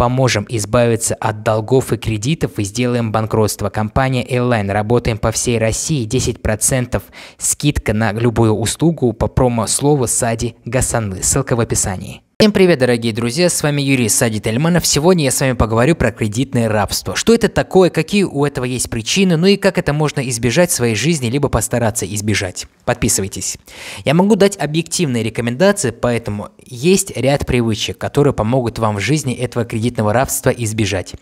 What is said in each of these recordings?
поможем избавиться от долгов и кредитов и сделаем банкротство. Компания Airline. Работаем по всей России. 10% скидка на любую услугу по промо-слову Сади Гасанлы. Ссылка в описании. Всем привет, дорогие друзья, с вами Юрий Сади Тельманов. Сегодня я с вами поговорю про кредитное рабство. Что это такое, какие у этого есть причины, ну и как это можно избежать в своей жизни, либо постараться избежать. Подписывайтесь. Я могу дать объективные рекомендации, поэтому есть ряд привычек, которые помогут вам в жизни этого кредитного рабства избежать.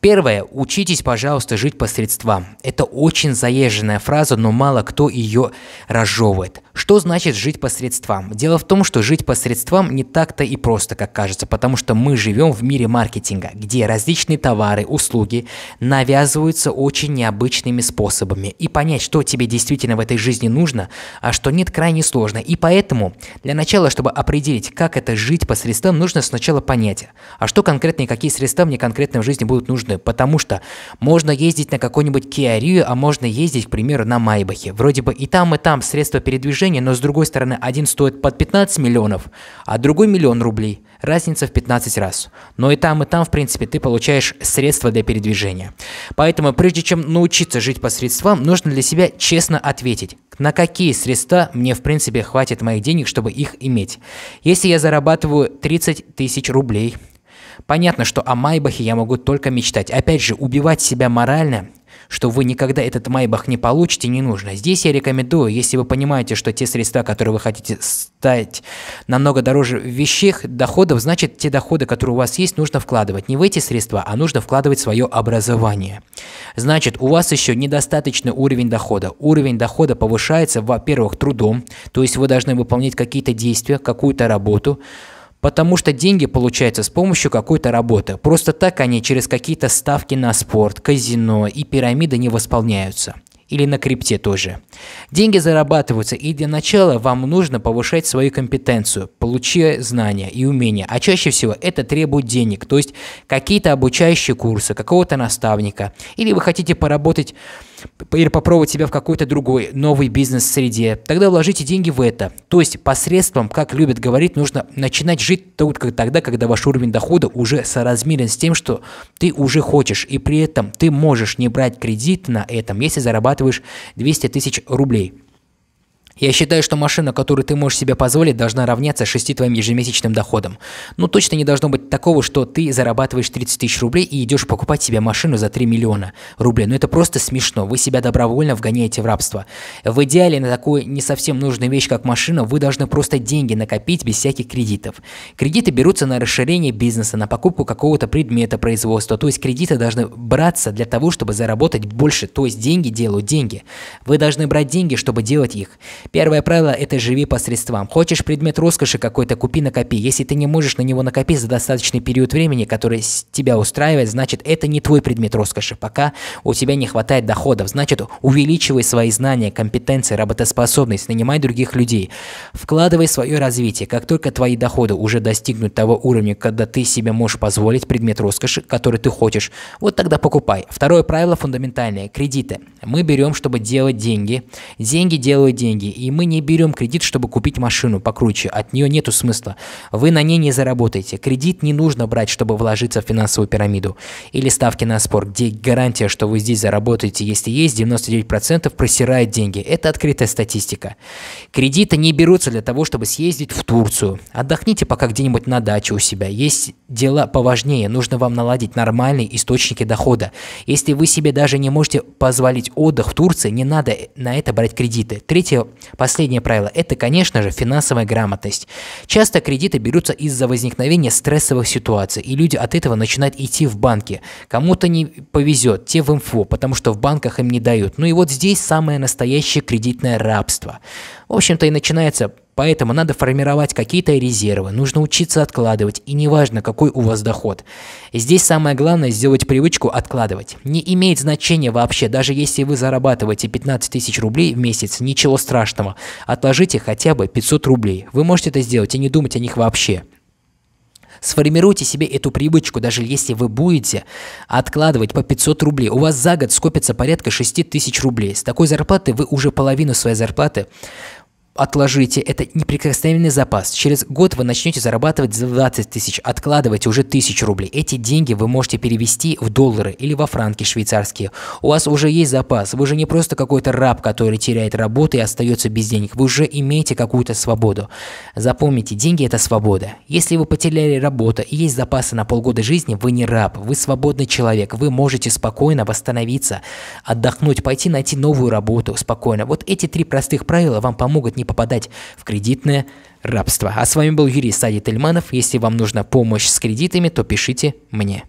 Первое. Учитесь, пожалуйста, жить по средствам. Это очень заезженная фраза, но мало кто ее разжевывает. Что значит жить по средствам? Дело в том, что жить по средствам не так-то и просто, как кажется, потому что мы живем в мире маркетинга, где различные товары, услуги навязываются очень необычными способами. И понять, что тебе действительно в этой жизни нужно, а что нет, крайне сложно. И поэтому для начала, чтобы определить, как это жить по средствам, нужно сначала понять, а что конкретно и какие средства мне конкретно в жизни будут нужны. Потому что можно ездить на какой-нибудь Kia а можно ездить, к примеру, на Майбахе. Вроде бы и там, и там средства передвижения, но с другой стороны, один стоит под 15 миллионов, а другой миллион рублей. Разница в 15 раз. Но и там, и там, в принципе, ты получаешь средства для передвижения. Поэтому, прежде чем научиться жить по средствам, нужно для себя честно ответить, на какие средства мне, в принципе, хватит моих денег, чтобы их иметь. Если я зарабатываю 30 тысяч рублей, Понятно, что о Майбахе я могу только мечтать. Опять же, убивать себя морально что вы никогда этот Майбах не получите, не нужно. Здесь я рекомендую, если вы понимаете, что те средства, которые вы хотите стать намного дороже вещей, доходов, значит, те доходы, которые у вас есть, нужно вкладывать не в эти средства, а нужно вкладывать свое образование. Значит, у вас еще недостаточный уровень дохода. Уровень дохода повышается, во-первых, трудом, то есть вы должны выполнять какие-то действия, какую-то работу, Потому что деньги получаются с помощью какой-то работы. Просто так они через какие-то ставки на спорт, казино и пирамиды не восполняются. Или на крипте тоже. Деньги зарабатываются, и для начала вам нужно повышать свою компетенцию, получая знания и умения. А чаще всего это требует денег, то есть какие-то обучающие курсы, какого-то наставника. Или вы хотите поработать или попробовать себя в какой-то другой новой бизнес-среде, тогда вложите деньги в это. То есть посредством, как любят говорить, нужно начинать жить только тогда, когда ваш уровень дохода уже соразмерен с тем, что ты уже хочешь, и при этом ты можешь не брать кредит на этом, если зарабатываешь 200 тысяч рублей. Я считаю, что машина, которую ты можешь себе позволить, должна равняться 6 твоим ежемесячным доходам. Ну, точно не должно быть такого, что ты зарабатываешь 30 тысяч рублей и идешь покупать себе машину за 3 миллиона рублей. Ну, это просто смешно. Вы себя добровольно вгоняете в рабство. В идеале на такую не совсем нужную вещь, как машина, вы должны просто деньги накопить без всяких кредитов. Кредиты берутся на расширение бизнеса, на покупку какого-то предмета производства. То есть кредиты должны браться для того, чтобы заработать больше. То есть деньги делают деньги. Вы должны брать деньги, чтобы делать их. Первое правило – это живи по средствам. Хочешь предмет роскоши какой-то, купи, накопи. Если ты не можешь на него накопить за достаточный период времени, который тебя устраивает, значит, это не твой предмет роскоши. Пока у тебя не хватает доходов, значит, увеличивай свои знания, компетенции, работоспособность, нанимай других людей. Вкладывай свое развитие. Как только твои доходы уже достигнут того уровня, когда ты себе можешь позволить предмет роскоши, который ты хочешь, вот тогда покупай. Второе правило фундаментальное – кредиты. Мы берем, чтобы делать деньги. Деньги делают деньги и мы не берем кредит, чтобы купить машину покруче, от нее нету смысла. Вы на ней не заработаете. Кредит не нужно брать, чтобы вложиться в финансовую пирамиду. Или ставки на спорт, где гарантия, что вы здесь заработаете, если есть, 99% просирает деньги. Это открытая статистика. Кредиты не берутся для того, чтобы съездить в Турцию. Отдохните пока где-нибудь на даче у себя. Есть дела поважнее, нужно вам наладить нормальные источники дохода. Если вы себе даже не можете позволить отдых в Турции, не надо на это брать кредиты. Третье Последнее правило – это, конечно же, финансовая грамотность. Часто кредиты берутся из-за возникновения стрессовых ситуаций, и люди от этого начинают идти в банки. Кому-то не повезет, те в инфо, потому что в банках им не дают. Ну и вот здесь самое настоящее кредитное рабство. В общем-то и начинается Поэтому надо формировать какие-то резервы, нужно учиться откладывать, и неважно, какой у вас доход. Здесь самое главное сделать привычку откладывать. Не имеет значения вообще, даже если вы зарабатываете 15 тысяч рублей в месяц, ничего страшного. Отложите хотя бы 500 рублей. Вы можете это сделать и не думать о них вообще. Сформируйте себе эту привычку, даже если вы будете откладывать по 500 рублей. У вас за год скопится порядка 6 тысяч рублей. С такой зарплаты вы уже половину своей зарплаты отложите, это неприкосновенный запас. Через год вы начнете зарабатывать за 20 тысяч, откладывайте уже тысячу рублей. Эти деньги вы можете перевести в доллары или во франки швейцарские. У вас уже есть запас, вы же не просто какой-то раб, который теряет работу и остается без денег, вы уже имеете какую-то свободу. Запомните, деньги это свобода. Если вы потеряли работу и есть запасы на полгода жизни, вы не раб, вы свободный человек, вы можете спокойно восстановиться, отдохнуть, пойти найти новую работу спокойно. Вот эти три простых правила вам помогут не попадать в кредитное рабство. А с вами был Юрий Сади Тельманов. Если вам нужна помощь с кредитами, то пишите мне.